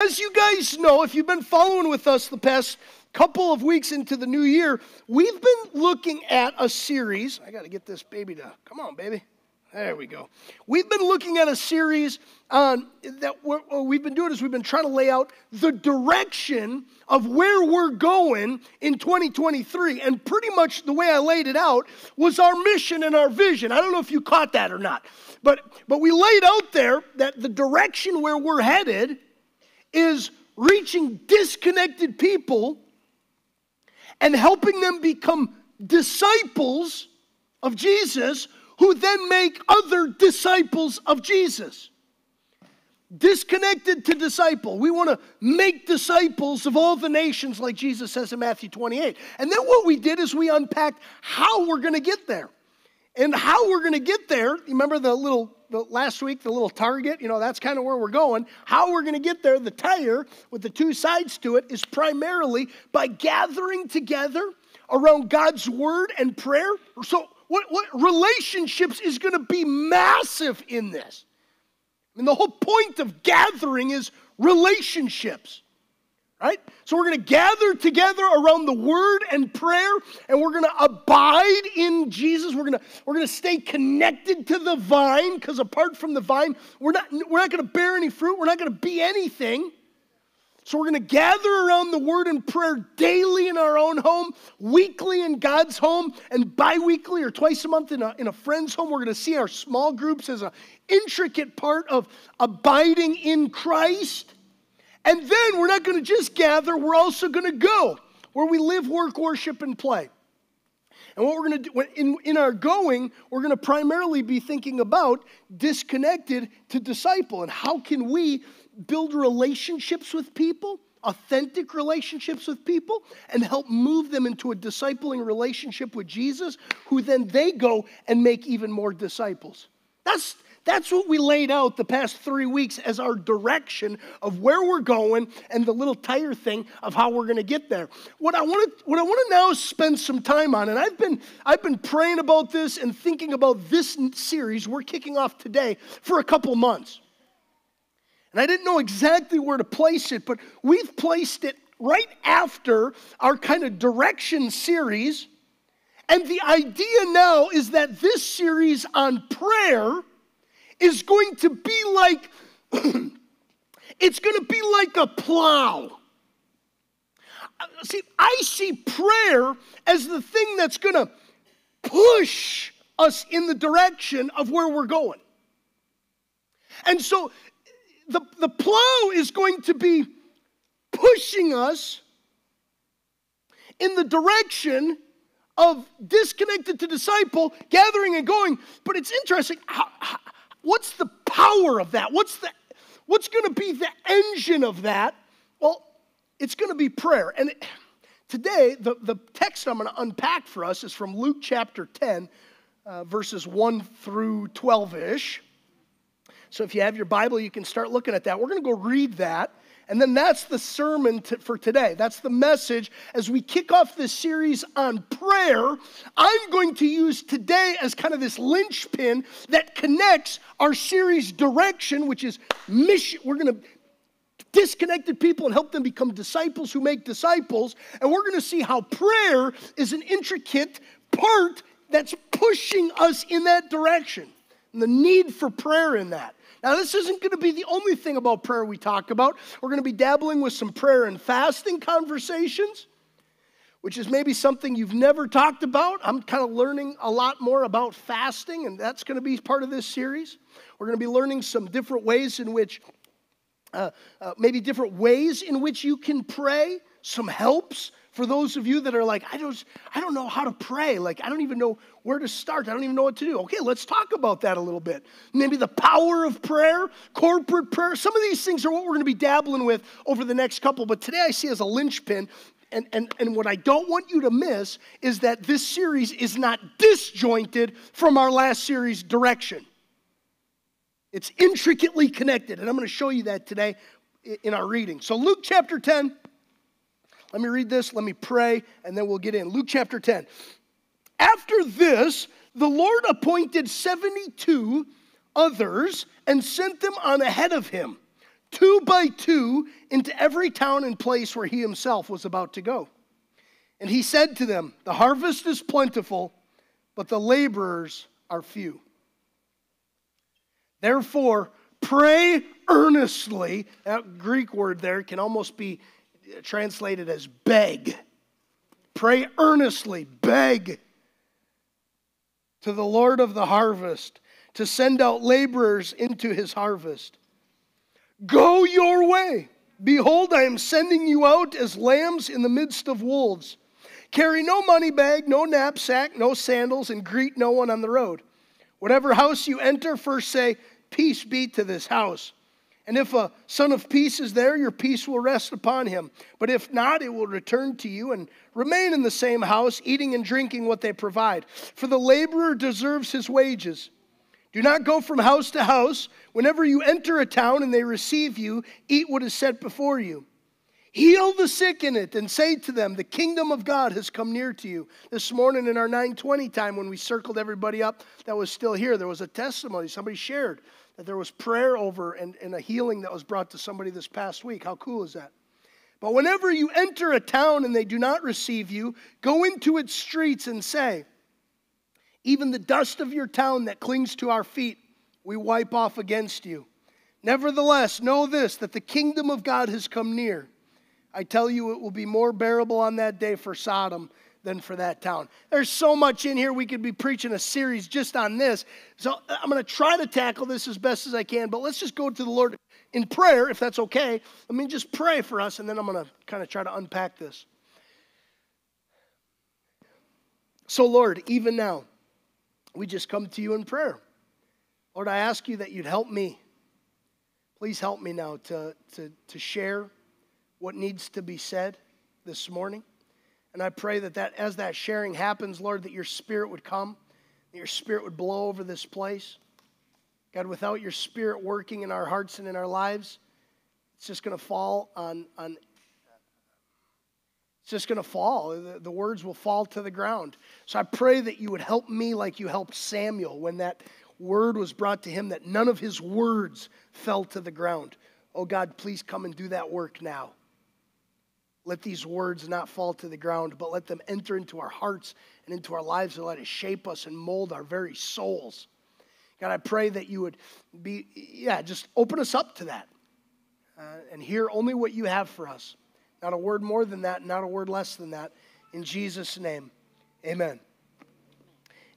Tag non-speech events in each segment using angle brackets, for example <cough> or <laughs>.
As you guys know, if you've been following with us the past couple of weeks into the new year, we've been looking at a series. I got to get this baby to come on, baby. There we go. We've been looking at a series on that what we've been doing is we've been trying to lay out the direction of where we're going in 2023. And pretty much the way I laid it out was our mission and our vision. I don't know if you caught that or not. But but we laid out there that the direction where we're headed is reaching disconnected people and helping them become disciples of Jesus who then make other disciples of Jesus. Disconnected to disciple. We want to make disciples of all the nations, like Jesus says in Matthew 28. And then what we did is we unpacked how we're going to get there. And how we're going to get there, remember the little the, last week, the little target, you know, that's kind of where we're going. How we're going to get there, the tire with the two sides to it, is primarily by gathering together around God's word and prayer. So, what, what relationships is going to be massive in this? I mean, the whole point of gathering is relationships right? So we're going to gather together around the word and prayer and we're going to abide in Jesus. We're going to we're going to stay connected to the vine because apart from the vine, we're not we're not going to bear any fruit. We're not going to be anything. So we're going to gather around the word and prayer daily in our own home, weekly in God's home, and bi-weekly or twice a month in a, in a friend's home. We're going to see our small groups as an intricate part of abiding in Christ. And then we're not going to just gather, we're also going to go where we live, work, worship, and play. And what we're going to do in, in our going, we're going to primarily be thinking about disconnected to disciple. And how can we build relationships with people, authentic relationships with people, and help move them into a discipling relationship with Jesus, who then they go and make even more disciples. That's, that's what we laid out the past three weeks as our direction of where we're going and the little tire thing of how we're going to get there. What I want to what I want to now spend some time on, and I've been I've been praying about this and thinking about this series we're kicking off today for a couple months. And I didn't know exactly where to place it, but we've placed it right after our kind of direction series. And the idea now is that this series on prayer is going to be like, <clears throat> it's going to be like a plow. See, I see prayer as the thing that's going to push us in the direction of where we're going. And so the, the plow is going to be pushing us in the direction of disconnected to disciple, gathering and going. But it's interesting. How, What's the power of that? What's the what's going to be the engine of that? Well, it's going to be prayer. And it, today, the, the text I'm going to unpack for us is from Luke chapter 10, uh, verses 1 through 12 ish. So if you have your Bible, you can start looking at that. We're going to go read that. And then that's the sermon for today. That's the message. As we kick off this series on prayer, I'm going to use today as kind of this linchpin that connects our series direction, which is mission. We're going to disconnected people and help them become disciples who make disciples. And we're going to see how prayer is an intricate part that's pushing us in that direction and the need for prayer in that. Now, this isn't going to be the only thing about prayer we talk about. We're going to be dabbling with some prayer and fasting conversations, which is maybe something you've never talked about. I'm kind of learning a lot more about fasting, and that's going to be part of this series. We're going to be learning some different ways in which, uh, uh, maybe different ways in which you can pray, some helps for those of you that are like, I don't, I don't know how to pray. Like, I don't even know where to start. I don't even know what to do. Okay, let's talk about that a little bit. Maybe the power of prayer, corporate prayer. Some of these things are what we're going to be dabbling with over the next couple. But today I see as a linchpin and, and, and what I don't want you to miss is that this series is not disjointed from our last series direction. It's intricately connected, and I'm going to show you that today in our reading. So, Luke chapter 10, let me read this, let me pray, and then we'll get in. Luke chapter 10. After this, the Lord appointed 72 others and sent them on ahead of him two by two, into every town and place where he himself was about to go. And he said to them, The harvest is plentiful, but the laborers are few. Therefore, pray earnestly. That Greek word there can almost be translated as beg. Pray earnestly, beg to the Lord of the harvest to send out laborers into his harvest. Go your way. Behold, I am sending you out as lambs in the midst of wolves. Carry no money bag, no knapsack, no sandals, and greet no one on the road. Whatever house you enter, first say, Peace be to this house. And if a son of peace is there, your peace will rest upon him. But if not, it will return to you and remain in the same house, eating and drinking what they provide. For the laborer deserves his wages. Do not go from house to house. Whenever you enter a town and they receive you, eat what is set before you. Heal the sick in it and say to them, The kingdom of God has come near to you. This morning in our 920 time, when we circled everybody up that was still here, there was a testimony. Somebody shared that there was prayer over and, and a healing that was brought to somebody this past week. How cool is that? But whenever you enter a town and they do not receive you, go into its streets and say, Even the dust of your town that clings to our feet, we wipe off against you. Nevertheless, know this that the kingdom of God has come near. I tell you, it will be more bearable on that day for Sodom than for that town. There's so much in here. We could be preaching a series just on this. So uh, I'm going to try to tackle this as best as I can, but let's just go to the Lord in prayer, if that's okay. Let me just pray for us, and then I'm going to kind of try to unpack this. So, Lord, even now, we just come to you in prayer. Lord, I ask you that you'd help me. Please help me now to, to, to share what needs to be said this morning. And I pray that, that as that sharing happens, Lord, that your spirit would come, that your spirit would blow over this place. God, without your spirit working in our hearts and in our lives, it's just going to fall on, on it's just going to fall. The, the, words will fall to the ground. So I pray that you would help me like you helped Samuel when that word was brought to him, that none of his words fell to the ground. Oh God, please come and do that work now. Let these words not fall to the ground, but let them enter into our hearts and into our lives and let it shape us and mold our very souls. God, I pray that you would be, yeah, just open us up to that uh, and hear only what you have for us. Not a word more than that, not a word less than that. In Jesus' name, amen.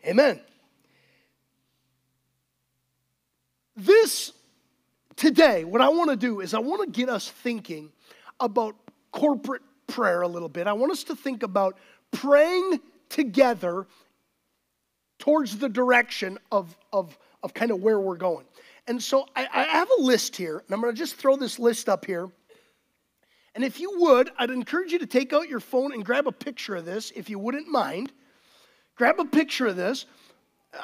Amen. This today, what I want to do is I want to get us thinking about corporate prayer a little bit. I want us to think about praying together towards the direction of, of, of kind of where we're going. And so I, I have a list here, and I'm going to just throw this list up here. And if you would, I'd encourage you to take out your phone and grab a picture of this, if you wouldn't mind. Grab a picture of this.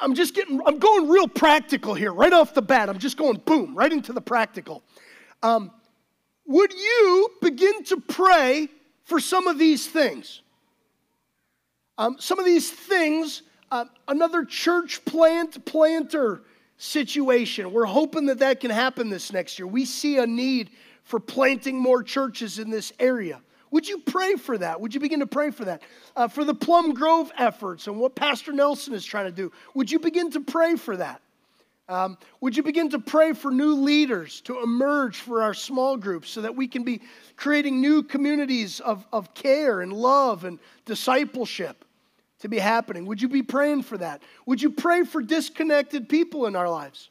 I'm just getting, I'm going real practical here, right off the bat. I'm just going boom, right into the practical. Um, would you begin to pray for some of these things? Um, some of these things, uh, another church plant planter situation. We're hoping that that can happen this next year. We see a need for planting more churches in this area. Would you pray for that? Would you begin to pray for that? Uh, for the Plum Grove efforts and what Pastor Nelson is trying to do, would you begin to pray for that? Um, would you begin to pray for new leaders to emerge for our small groups so that we can be creating new communities of, of care and love and discipleship to be happening? Would you be praying for that? Would you pray for disconnected people in our lives?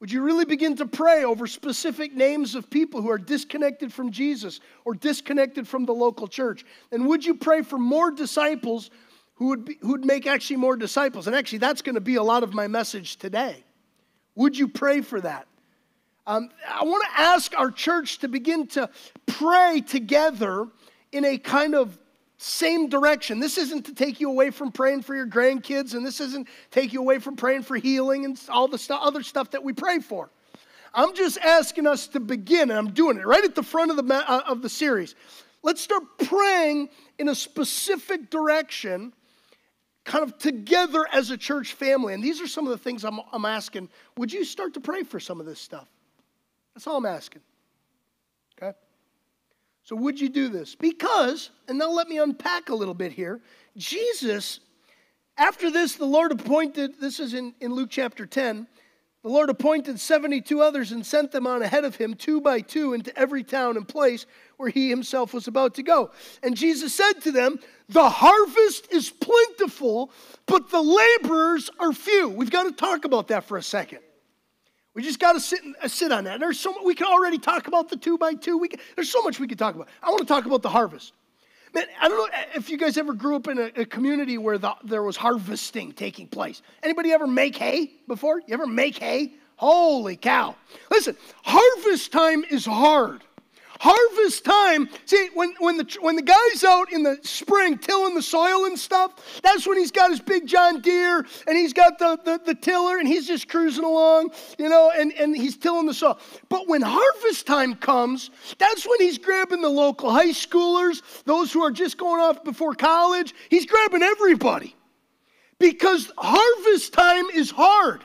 Would you really begin to pray over specific names of people who are disconnected from Jesus or disconnected from the local church? And would you pray for more disciples who would, be, who would make actually more disciples? And actually, that's going to be a lot of my message today. Would you pray for that? Um, I want to ask our church to begin to pray together in a kind of same direction. This isn't to take you away from praying for your grandkids, and this isn't take you away from praying for healing and all the st- other stuff that we pray for. I'm just asking us to begin, and I'm doing it right at the front of the, uh, of the series. Let's start praying in a specific direction kind of together as a church family. And these are some of the things I'm, I'm asking. Would you start to pray for some of this stuff? That's all I'm asking. Okay? So, would you do this? Because, and now let me unpack a little bit here. Jesus, after this, the Lord appointed, this is in, in Luke chapter 10, the Lord appointed 72 others and sent them on ahead of him, two by two, into every town and place where he himself was about to go. And Jesus said to them, The harvest is plentiful, but the laborers are few. We've got to talk about that for a second. We just got to sit, uh, sit on that. There's so we can already talk about the two by two. We can, there's so much we could talk about. I want to talk about the harvest. Man, I don't know if you guys ever grew up in a, a community where the, there was harvesting taking place. Anybody ever make hay before? You ever make hay? Holy cow. Listen, harvest time is hard. Harvest time, see, when, when, the, when the guy's out in the spring tilling the soil and stuff, that's when he's got his big John Deere and he's got the, the, the tiller and he's just cruising along, you know, and, and he's tilling the soil. But when harvest time comes, that's when he's grabbing the local high schoolers, those who are just going off before college. He's grabbing everybody because harvest time is hard.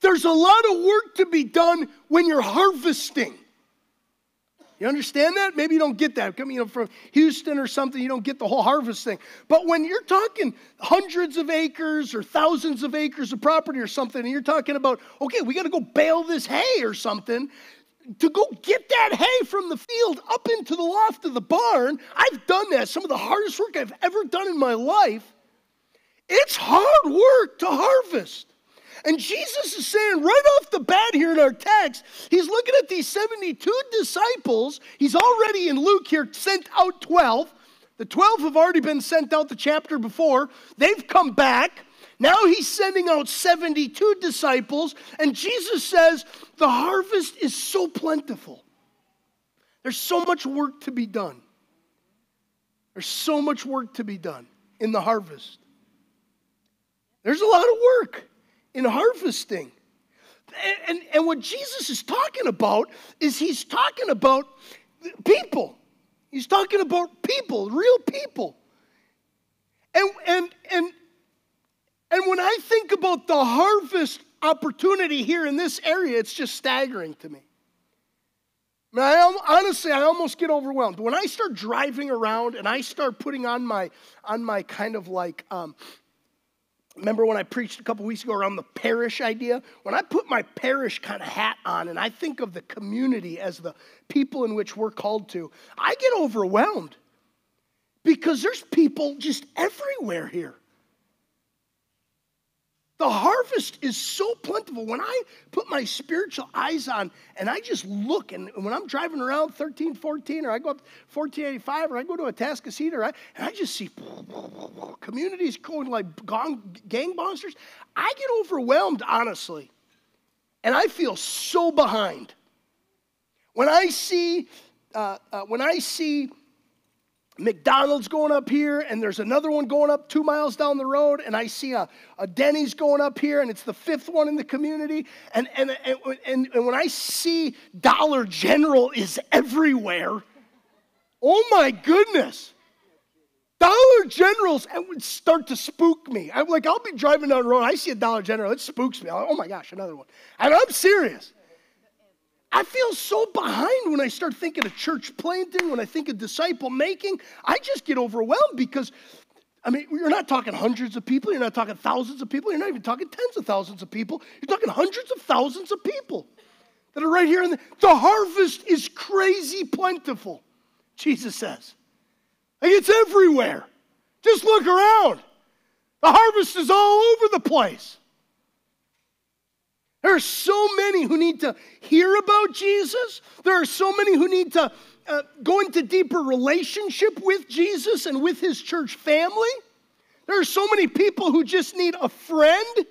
There's a lot of work to be done when you're harvesting. You understand that? Maybe you don't get that. Coming you know, from Houston or something, you don't get the whole harvest thing. But when you're talking hundreds of acres or thousands of acres of property or something, and you're talking about, okay, we got to go bale this hay or something, to go get that hay from the field up into the loft of the barn, I've done that. Some of the hardest work I've ever done in my life. It's hard work to harvest. And Jesus is saying right off the bat here in our text, he's looking at these 72 disciples. He's already in Luke here sent out 12. The 12 have already been sent out the chapter before. They've come back. Now he's sending out 72 disciples, and Jesus says, The harvest is so plentiful. There's so much work to be done. There's so much work to be done in the harvest. There's a lot of work in harvesting. And, and, and what Jesus is talking about is he's talking about people. He's talking about people, real people. And, and, and, and when I think about the harvest opportunity here in this area, it's just staggering to me. I, honestly, I almost get overwhelmed when I start driving around and I start putting on my on my kind of like um, Remember when I preached a couple weeks ago around the parish idea? When I put my parish kind of hat on and I think of the community as the people in which we're called to, I get overwhelmed because there's people just everywhere here. The harvest is so plentiful. When I put my spiritual eyes on and I just look, and when I'm driving around 1314 or I go up 1485 or I go to Atascocita, or I, and I just see <laughs> communities going like gang gangbusters, I get overwhelmed, honestly. And I feel so behind. When I see, uh, uh, when I see McDonald's going up here, and there's another one going up two miles down the road, and I see a, a Denny's going up here, and it's the fifth one in the community. And, and, and, and, and when I see Dollar General is everywhere, oh my goodness. Dollar Generals it would start to spook me. I'm like, I'll be driving down the road, I see a Dollar General, it spooks me. Like, oh my gosh, another one. And I'm serious. I feel so behind when I start thinking of church planting, when I think of disciple making. I just get overwhelmed because, I mean, you're not talking hundreds of people, you're not talking thousands of people, you're not even talking tens of thousands of people. You're talking hundreds of thousands of people that are right here. In the, the harvest is crazy plentiful, Jesus says. Like it's everywhere. Just look around. The harvest is all over the place. There are so many who need to hear about Jesus. There are so many who need to uh, go into deeper relationship with Jesus and with his church family. There are so many people who just need a friend.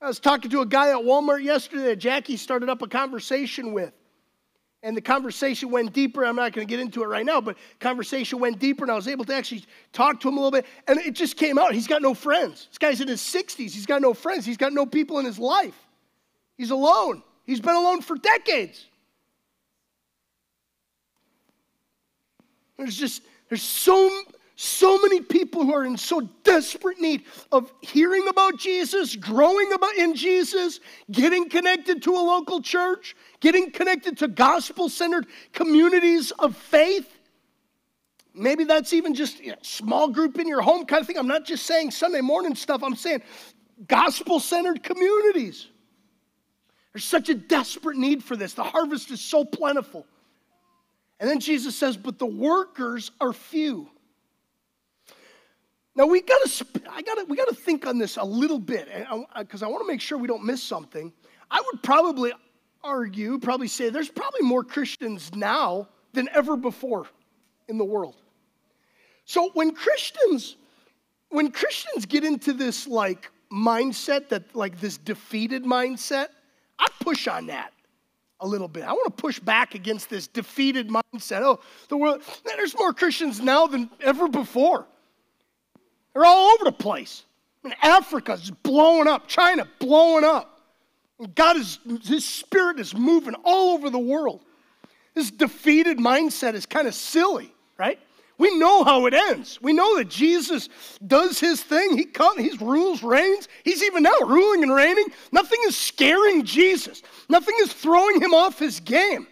I was talking to a guy at Walmart yesterday that Jackie started up a conversation with. And the conversation went deeper. I'm not going to get into it right now, but conversation went deeper, and I was able to actually talk to him a little bit. And it just came out. He's got no friends. This guy's in his 60s. He's got no friends. He's got no people in his life. He's alone. He's been alone for decades. There's just there's so So many people who are in so desperate need of hearing about Jesus, growing about in Jesus, getting connected to a local church, getting connected to gospel-centered communities of faith. Maybe that's even just a small group in your home kind of thing. I'm not just saying Sunday morning stuff. I'm saying gospel-centered communities. There's such a desperate need for this. The harvest is so plentiful. And then Jesus says, "But the workers are few." Now we got to, I got to, we got to think on this a little bit, because I, I want to make sure we don't miss something. I would probably argue, probably say, there's probably more Christians now than ever before in the world. So when Christians, when Christians get into this like mindset that like this defeated mindset, I push on that a little bit. I want to push back against this defeated mindset. Oh, the world, man, there's more Christians now than ever before. They're all over the place. I Africa's blowing up, China blowing up. God is, His Spirit is moving all over the world. This defeated mindset is kind of silly, right? We know how it ends. We know that Jesus does his thing. He comes, he rules, reigns. He's even now ruling and reigning. Nothing is scaring Jesus. Nothing is throwing him off his game.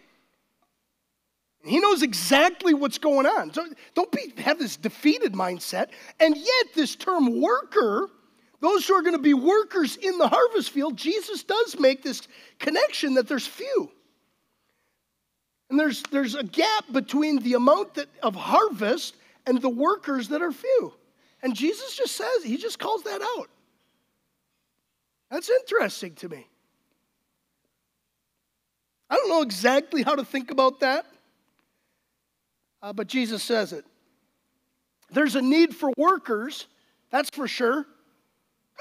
He knows exactly what's going on. So don't be, have this defeated mindset. And yet, this term worker, those who are going to be workers in the harvest field, Jesus does make this connection that there's few. And there's, there's a gap between the amount that, of harvest and the workers that are few. And Jesus just says, he just calls that out. That's interesting to me. I don't know exactly how to think about that uh, but Jesus says it. There's a need for workers, that's for sure.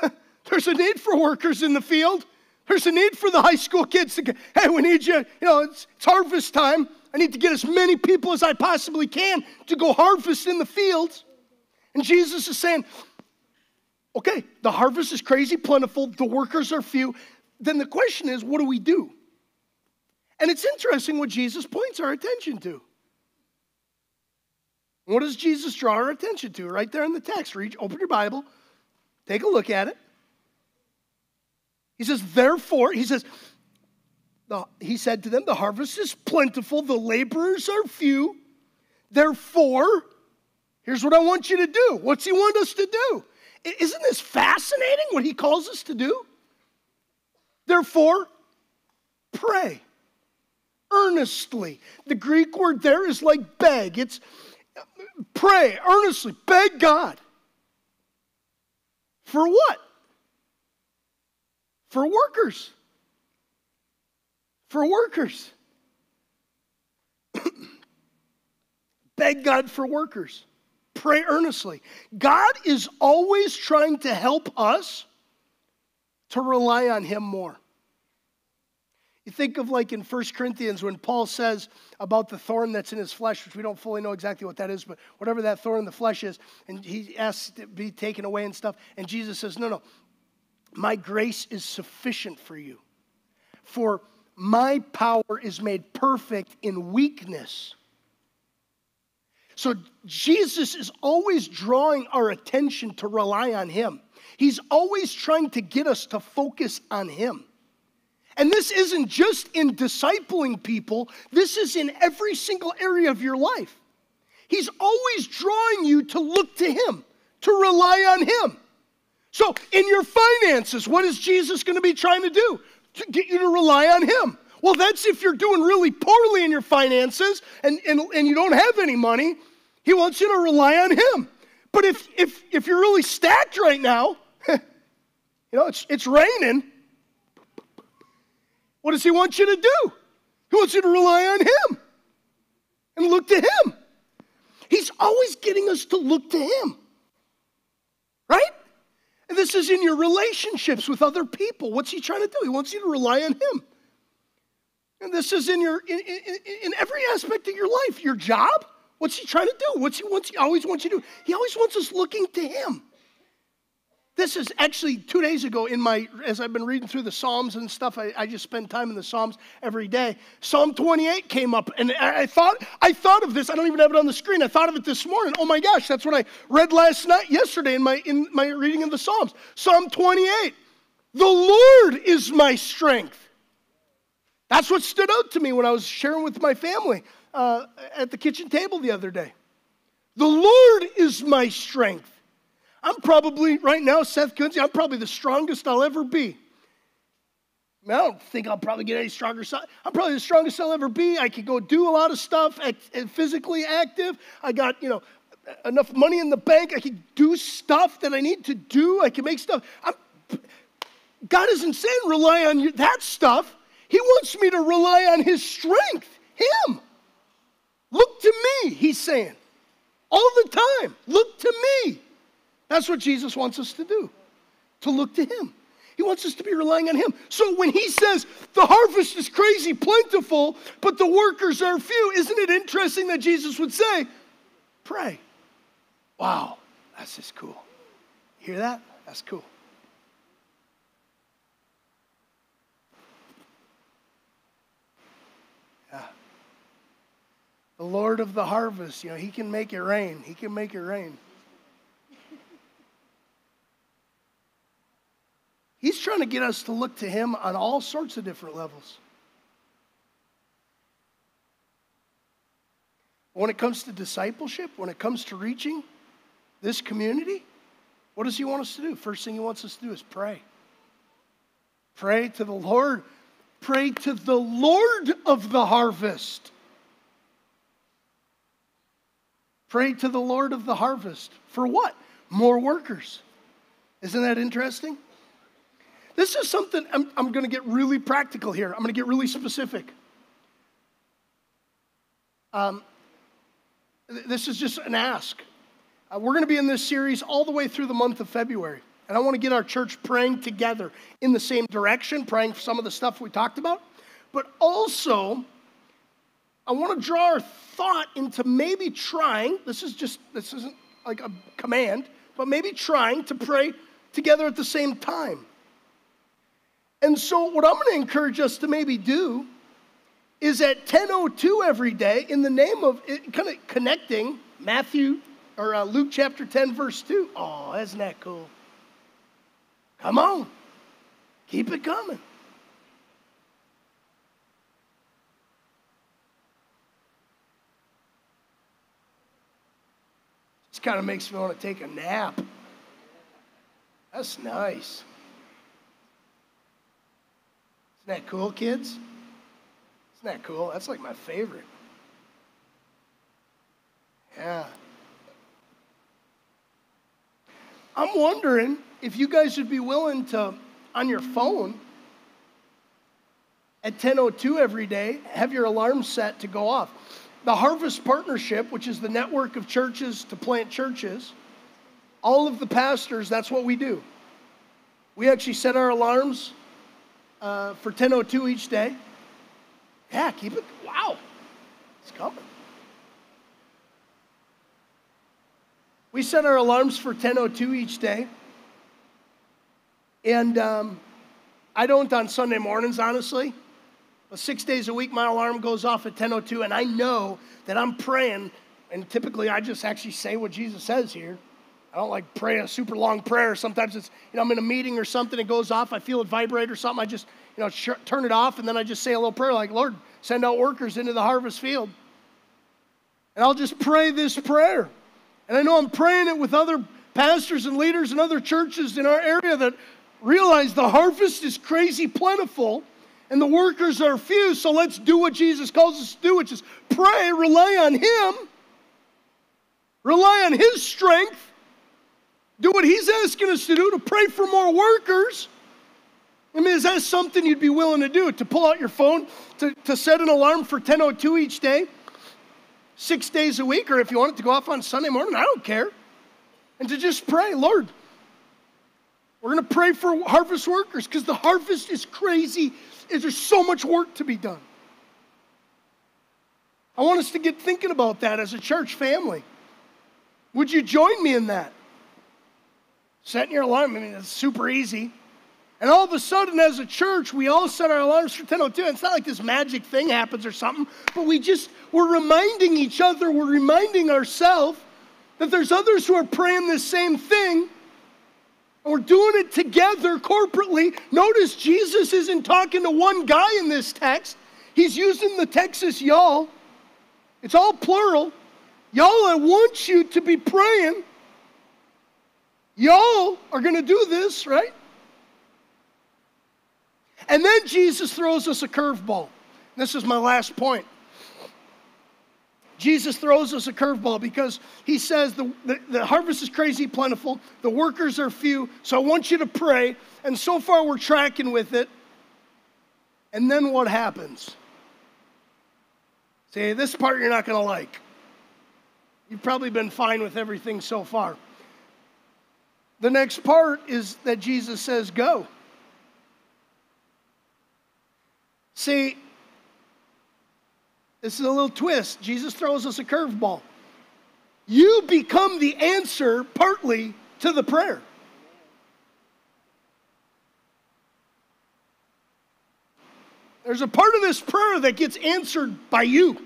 <laughs> There's a need for workers in the field. There's a need for the high school kids to go, hey, we need you, you know, it's, it's harvest time. I need to get as many people as I possibly can to go harvest in the fields. And Jesus is saying, okay, the harvest is crazy plentiful, the workers are few. Then the question is, what do we do? And it's interesting what Jesus points our attention to. What does Jesus draw our attention to? Right there in the text. Read, open your Bible, take a look at it. He says, therefore, he says, he said to them, the harvest is plentiful, the laborers are few. Therefore, here's what I want you to do. What's he want us to do? Isn't this fascinating what he calls us to do? Therefore, pray earnestly. The Greek word there is like beg. It's Pray earnestly, beg God. For what? For workers. For workers. <clears throat> beg God for workers. Pray earnestly. God is always trying to help us to rely on Him more. You think of like in 1 Corinthians when Paul says about the thorn that's in his flesh, which we don't fully know exactly what that is, but whatever that thorn in the flesh is, and he asks to be taken away and stuff. And Jesus says, No, no, my grace is sufficient for you. For my power is made perfect in weakness. So Jesus is always drawing our attention to rely on him. He's always trying to get us to focus on him. And this isn't just in discipling people, this is in every single area of your life. He's always drawing you to look to Him, to rely on Him. So, in your finances, what is Jesus going to be trying to do? To get you to rely on Him. Well, that's if you're doing really poorly in your finances and, and, and you don't have any money. He wants you to rely on Him. But if, if, if you're really stacked right now, <laughs> you know, it's, it's raining, what does he want you to do? He wants you to rely on him and look to him. He's always getting us to look to him. Right? And this is in your relationships with other people. What's he trying to do? He wants you to rely on him. And this is in your in, in, in every aspect of your life. Your job, what's he trying to do? What's he wants he always wants you to do? He always wants us looking to him. This is actually two days ago in my, as I've been reading through the Psalms and stuff, I, I just spend time in the Psalms every day. Psalm 28 came up, and I, I, thought, I thought of this. I don't even have it on the screen. I thought of it this morning. Oh my gosh, that's what I read last night, yesterday in my, in my reading of the Psalms. Psalm 28. The Lord is my strength. That's what stood out to me when I was sharing with my family uh, at the kitchen table the other day. The Lord is my strength. I'm probably, right now, Seth Kunze, I'm probably the strongest I'll ever be. I, mean, I don't think I'll probably get any stronger. I'm probably the strongest I'll ever be. I can go do a lot of stuff, physically active. I got, you know, enough money in the bank. I can do stuff that I need to do. I can make stuff. I'm, God isn't saying rely on that stuff. He wants me to rely on His strength, Him. Look to me, He's saying. All the time. Look to me. That's what Jesus wants us to do, to look to Him. He wants us to be relying on Him. So when He says the harvest is crazy plentiful, but the workers are few, isn't it interesting that Jesus would say, Pray. Wow, that's just cool. Hear that? That's cool. Yeah. The Lord of the harvest, you know, He can make it rain. He can make it rain. He's trying to get us to look to Him on all sorts of different levels. When it comes to discipleship, when it comes to reaching this community, what does He want us to do? First thing He wants us to do is pray. Pray to the Lord. Pray to the Lord of the harvest. Pray to the Lord of the harvest. For what? More workers. Isn't that interesting? This is something I'm, I'm going to get really practical here. I'm going to get really specific. Um, this is just an ask. Uh, we're going to be in this series all the way through the month of February. And I want to get our church praying together in the same direction, praying for some of the stuff we talked about. But also, I want to draw our thought into maybe trying, this is just, this isn't like a command, but maybe trying to pray together at the same time. And so, what I'm going to encourage us to maybe do is at 10:02 every day, in the name of kind of connecting Matthew or uh, Luke chapter 10 verse 2. Oh, isn't that cool? Come on, keep it coming. This kind of makes me want to take a nap. That's nice. Isn't that cool, kids? Isn't that cool? That's like my favorite. Yeah. I'm wondering if you guys would be willing to, on your phone, at 10:02 every day, have your alarm set to go off. The Harvest Partnership, which is the network of churches to plant churches, all of the pastors, that's what we do. We actually set our alarms uh, for 10.02 each day. Yeah, keep it. Wow, it's coming. We set our alarms for 10.02 each day. And um, I don't on Sunday mornings, honestly. But six days a week, my alarm goes off at 10.02, and I know that I'm praying, and typically I just actually say what Jesus says here. I don't like pray a super long prayer. Sometimes it's, you know, I'm in a meeting or something, it goes off, I feel it vibrate or something. I just, you know, sh- turn it off, and then I just say a little prayer like, Lord, send out workers into the harvest field. And I'll just pray this prayer. And I know I'm praying it with other pastors and leaders and other churches in our area that realize the harvest is crazy plentiful and the workers are few. So let's do what Jesus calls us to do, which is pray, rely on Him, rely on His strength do what he's asking us to do to pray for more workers. I mean, is that something you'd be willing to do? To pull out your phone, to, to set an alarm for 10.02 each day, six days a week, or if you want it to go off on Sunday morning, I don't care. And to just pray, Lord, we're going to pray for harvest workers because the harvest is crazy. There's so much work to be done. I want us to get thinking about that as a church family. Would you join me in that? Setting your alarm. I mean, it's super easy. And all of a sudden, as a church, we all set our alarms for 10:02. It's not like this magic thing happens or something, but we just we're reminding each other, we're reminding ourselves that there's others who are praying the same thing. And we're doing it together corporately. Notice Jesus isn't talking to one guy in this text. He's using the Texas y'all. It's all plural. Y'all, I want you to be praying. Y'all are going to do this, right? And then Jesus throws us a curveball. This is my last point. Jesus throws us a curveball because he says the, the, the, harvest is crazy plentiful, the workers are few, so I want you to pray. And so far we're tracking with it. And then what happens? See, this part you're not going to like. You've probably been fine with everything so far. The next part is that Jesus says, Go. See, this is a little twist. Jesus throws us a curveball. You become the answer partly to the prayer. There's a part of this prayer that gets answered by you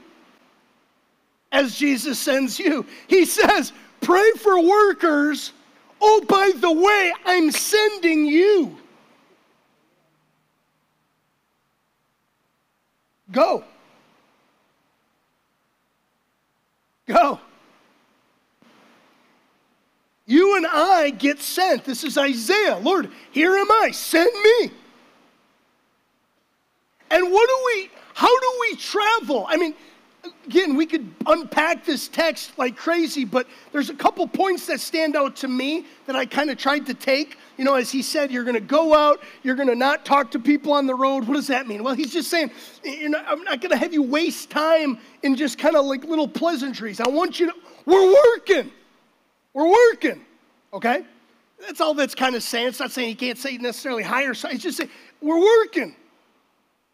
as Jesus sends you. He says, Pray for workers. Oh, by the way, I'm sending you. Go. Go. You and I get sent. This is Isaiah. Lord, here am I. Send me. And what do we, how do we travel? I mean, again, we could unpack this text like crazy, but there's a couple points that stand out to me that I kind of tried to take. You know, as he said, you're going to go out, you're going to not talk to people on the road. What does that mean? Well, he's just saying, you not, I'm not going to have you waste time in just kind of like little pleasantries. I want you to, we're working. We're working. Okay? That's all that's kind of saying. It's not saying you can't say necessarily higher. It's just saying, we're working.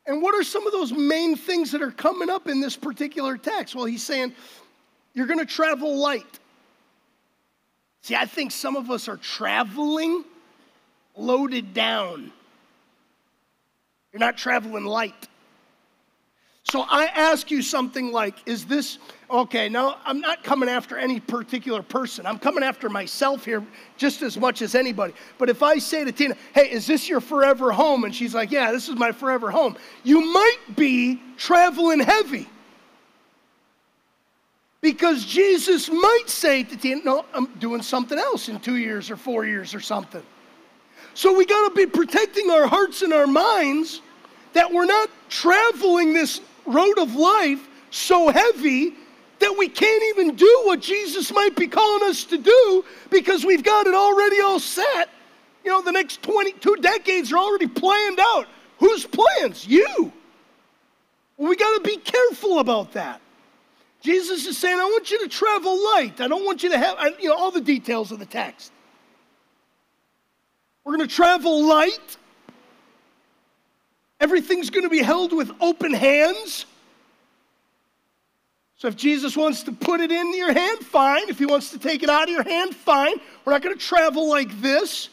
And what are some of those main things that are coming up in this particular text? Well, he's saying, you're going to travel light. See, I think some of us are traveling loaded down. You're not traveling light. So I ask you something like, is this, okay, now I'm not coming after any particular person. I'm coming after myself here just as much as anybody. But if I say to Tina, hey, is this your forever home? And she's like, yeah, this is my forever home. You might be traveling heavy. Because Jesus might say to Tina, no, I'm doing something else in two years or four years or something. So we got to be protecting our hearts and our minds that we're not traveling this road of life so heavy that we can't even do what Jesus might be calling us to do because we've got it already all set. You know, the next 22 decades are already planned out. Whose plans? You. We got to be careful about that. Jesus is saying, I want you to travel light. I don't want you to have, you know, all the details of the text. We're going to travel light. Everything's going to be held with open hands. So if Jesus wants to put it in your hand, fine. If he wants to take it out of your hand, fine. We're not going to travel like this.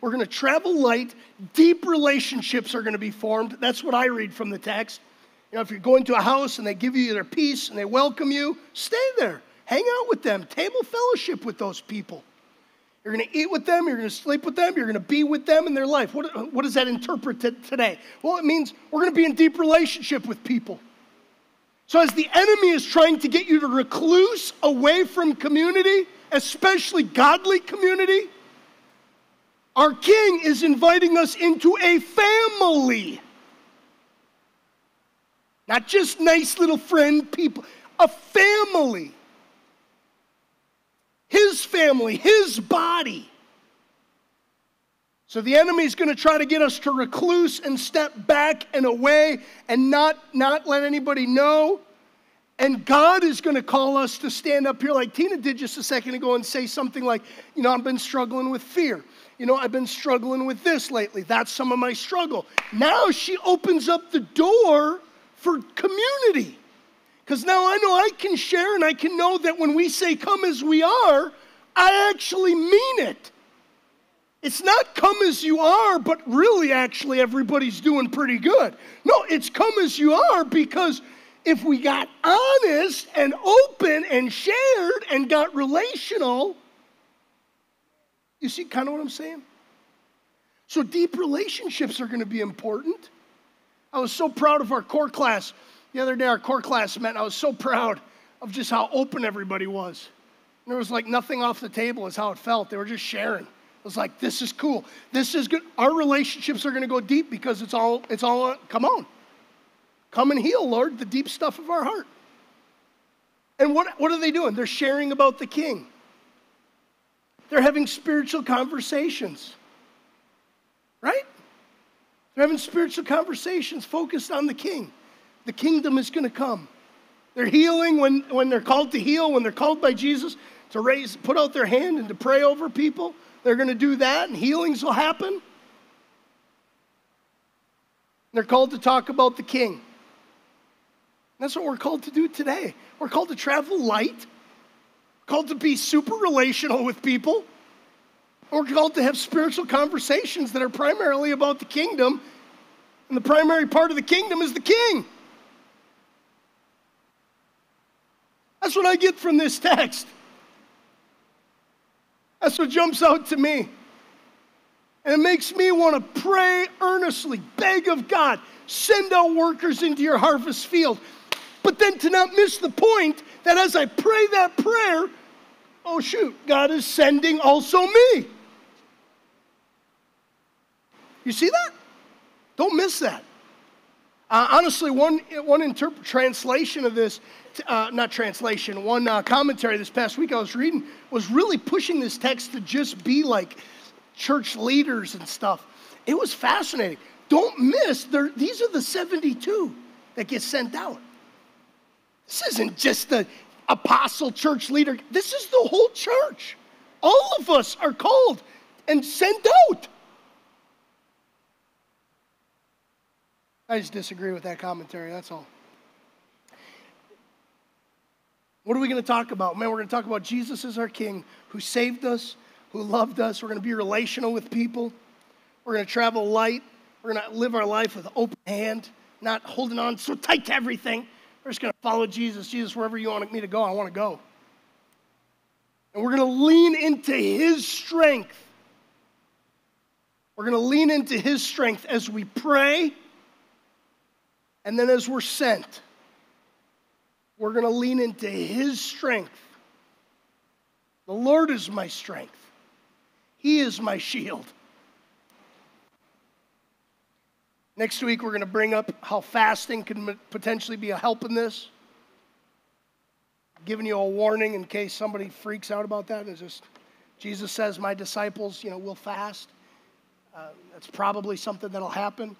We're going to travel light. Deep relationships are going to be formed. That's what I read from the text. You know, if you're going to a house and they give you their peace and they welcome you, stay there. Hang out with them. Table fellowship with those people. You're going to eat with them, you're going to sleep with them, you're going to be with them in their life. What, what does that interpret today? Well, it means we're going to be in deep relationship with people. So, as the enemy is trying to get you to recluse away from community, especially godly community, our king is inviting us into a family. Not just nice little friend people, a family his family, his body. So the enemy is going to try to get us to recluse and step back and away and not, not let anybody know. And God is going to call us to stand up here like Tina did just a second ago and say something like, you know, I've been struggling with fear. You know, I've been struggling with this lately. That's some of my struggle. Now she opens up the door for community. Because now I know I can share and I can know that when we say come as we are, I actually mean it. It's not come as you are, but really, actually, everybody's doing pretty good. No, it's come as you are because if we got honest and open and shared and got relational, you see kind of what I'm saying? So, deep relationships are going to be important. I was so proud of our core class. The other day, our core class met, and I was so proud of just how open everybody was. There was like nothing off the table, is how it felt. They were just sharing. It was like, this is cool. This is good. Our relationships are going to go deep because it's all, it's all, uh, come on. Come and heal, Lord, the deep stuff of our heart. And what, what are they doing? They're sharing about the king. They're having spiritual conversations, right? They're having spiritual conversations focused on the king. The kingdom is going to come. They're healing when, when they're called to heal, when they're called by Jesus to raise, put out their hand and to pray over people. They're going to do that, and healings will happen. They're called to talk about the king. That's what we're called to do today. We're called to travel light, called to be super relational with people. We're called to have spiritual conversations that are primarily about the kingdom. And the primary part of the kingdom is the king. That's what I get from this text. That's what jumps out to me. And it makes me want to pray earnestly, beg of God, send out workers into your harvest field. But then to not miss the point that as I pray that prayer, oh shoot, God is sending also me. You see that? Don't miss that. Uh, honestly, one, one interp- translation of this, uh, not translation, one uh, commentary this past week I was reading was really pushing this text to just be like church leaders and stuff. It was fascinating. Don't miss, these are the 72 that get sent out. This isn't just the apostle church leader, this is the whole church. All of us are called and sent out. I just disagree with that commentary, that's all. What are we going to talk about? Man, we're going to talk about Jesus as our King who saved us, who loved us. We're going to be relational with people. We're going to travel light. We're going to live our life with open hand, not holding on so tight to everything. We're just going to follow Jesus. Jesus, wherever you want me to go, I want to go. And we're going to lean into his strength. We're going to lean into his strength as we pray and then as we're sent, we're going to lean into His strength. The Lord is my strength, He is my shield. Next week, we're going to bring up how fasting can potentially be a help in this. I'm giving you a warning in case somebody freaks out about that. It's just Jesus says, "My disciples, you know, will fast." Uh, that's probably something that'll happen.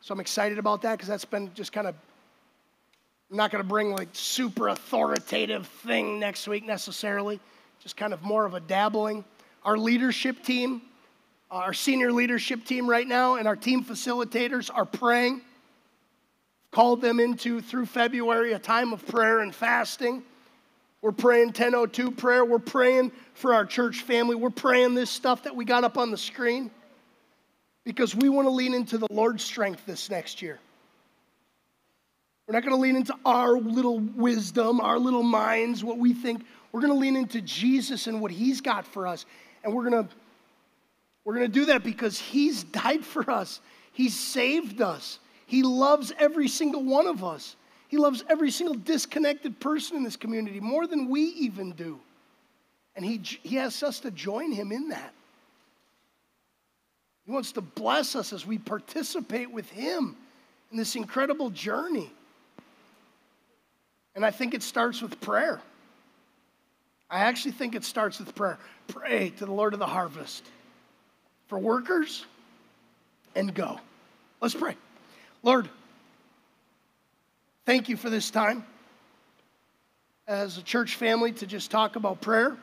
So I'm excited about that because that's been just kind of, I'm not going to bring like super authoritative thing next week necessarily, just kind of more of a dabbling. Our leadership team, our senior leadership team right now, and our team facilitators are praying. Called them into through February a time of prayer and fasting. We're praying 1002 prayer. We're praying for our church family. We're praying this stuff that we got up on the screen because we want to lean into the Lord's strength this next year. We're not going to lean into our little wisdom, our little minds, what we think. We're going to lean into Jesus and what he's got for us. And we're going to we're going to do that because he's died for us. He's saved us. He loves every single one of us. He loves every single disconnected person in this community more than we even do. And he, he asks us to join him in that. He wants to bless us as we participate with Him in this incredible journey. And I think it starts with prayer. I actually think it starts with prayer. Pray to the Lord of the harvest for workers and go. Let's pray. Lord, thank you for this time as a church family to just talk about prayer.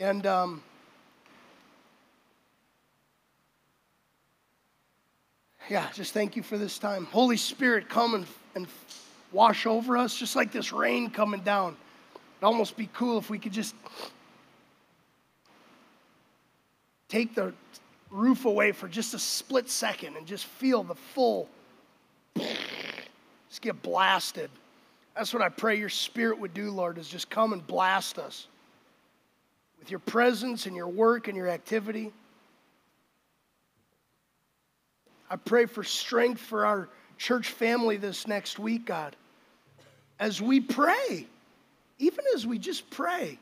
And um, yeah, just thank you for this time. Holy Spirit, come and, and wash over us, just like this rain coming down. It'd almost be cool if we could just take the roof away for just a split second and just feel the full, just get blasted. That's what I pray your spirit would do, Lord, is just come and blast us with your presence and your work and your activity. I pray for strength for our church family this next week, God. As we pray, even as we just pray,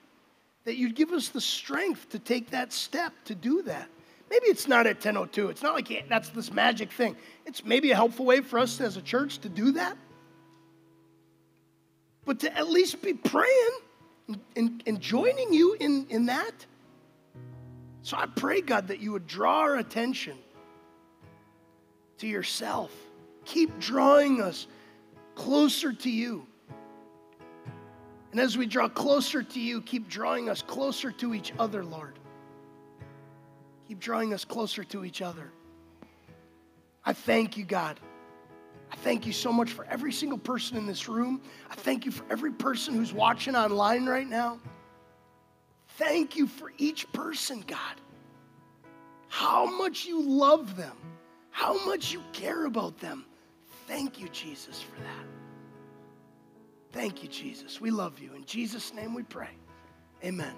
that you'd give us the strength to take that step to do that. Maybe it's not at 10:02. It's not like that's this magic thing. It's maybe a helpful way for us as a church to do that. But to at least be praying and, and, joining you in, in that. So I pray, God, that you would draw our attention to yourself. Keep drawing us closer to you. And as we draw closer to you, keep drawing us closer to each other, Lord. Keep drawing us closer to each other. I thank you, God. I thank you so much for every single person in this room. I thank you for every person who's watching online right now. Thank you for each person, God. How much you love them how much you care about them. Thank you, Jesus, for that. Thank you, Jesus. We love you. In Jesus' name we pray. Amen.